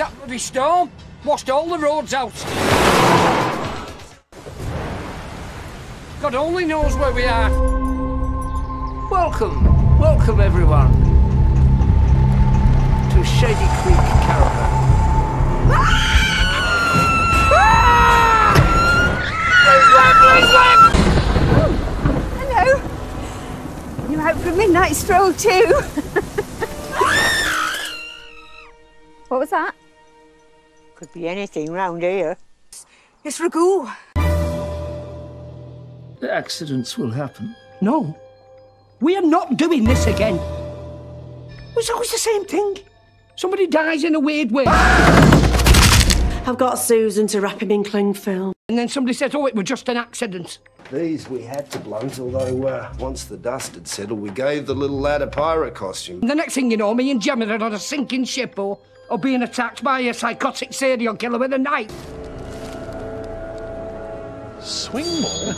That bloody storm washed all the roads out. God only knows where we are. Welcome, welcome everyone to Shady Creek Caravan. Ah! Hello. You out for a midnight stroll too? Could be anything round here. It's Ragu. Accidents will happen. No, we are not doing this again. It's always the same thing. Somebody dies in a weird way. I've got Susan to wrap him in cling film. And then somebody says, oh, it was just an accident. These we had to blunt, although uh, once the dust had settled, we gave the little lad a pirate costume. The next thing you know, me and Gemma are on a sinking ship or, or being attacked by a psychotic serial killer with a knife. Swingmore?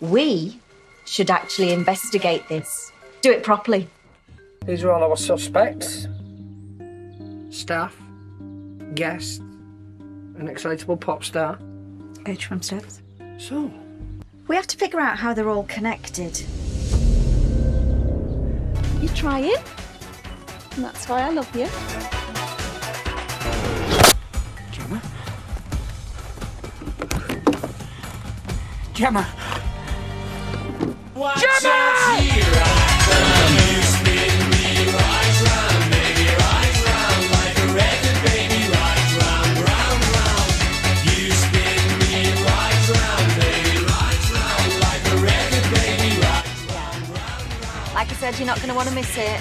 We should actually investigate this. Do it properly. These are all our suspects. Staff, guests, an excitable pop star. H from steps. So, We have to figure out how they're all connected. You try it. And that's why I love you. Gemma? Gemma! Gemma! Like I said, you're not going to want to miss it.